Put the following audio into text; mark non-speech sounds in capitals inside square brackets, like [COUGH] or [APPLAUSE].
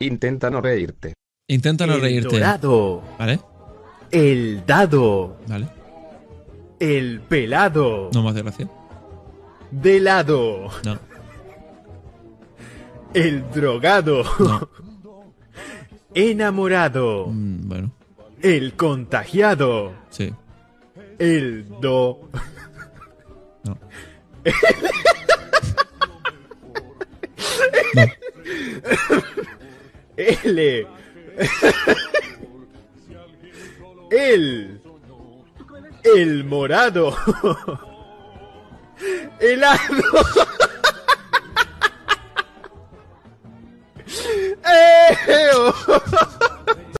Intenta no reírte. Intenta no el reírte. dorado. ¿Vale? El dado. Vale. El pelado. No me hace gracia. De lado. No. El drogado. No. [LAUGHS] Enamorado. Mm, bueno, El contagiado. sí. El do. [LAUGHS] No. [LAUGHS] L. El. El morado. Helado.